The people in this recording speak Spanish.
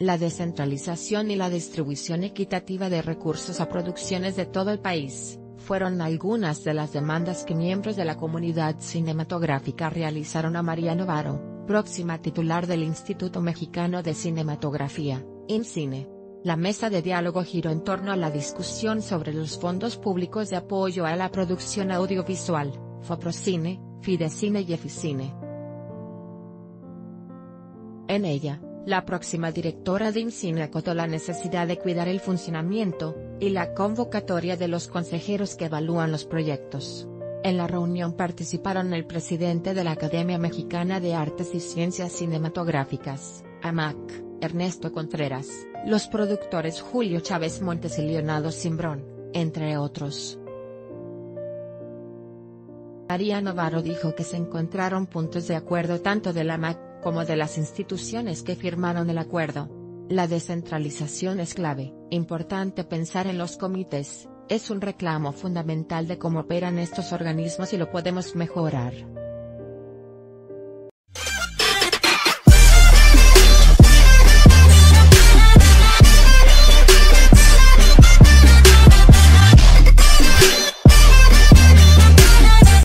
la descentralización y la distribución equitativa de recursos a producciones de todo el país, fueron algunas de las demandas que miembros de la comunidad cinematográfica realizaron a María Novaro, próxima titular del Instituto Mexicano de Cinematografía, INCINE. La mesa de diálogo giró en torno a la discusión sobre los fondos públicos de apoyo a la producción audiovisual, FOPROCINE, Fidecine y Eficine. En ella, la próxima directora de INCINE acotó la necesidad de cuidar el funcionamiento, y la convocatoria de los consejeros que evalúan los proyectos. En la reunión participaron el presidente de la Academia Mexicana de Artes y Ciencias Cinematográficas, AMAC, Ernesto Contreras, los productores Julio Chávez Montes y Leonardo Simbrón, entre otros. María Navarro dijo que se encontraron puntos de acuerdo tanto de la AMAC como de las instituciones que firmaron el acuerdo. La descentralización es clave, importante pensar en los comités, es un reclamo fundamental de cómo operan estos organismos y lo podemos mejorar.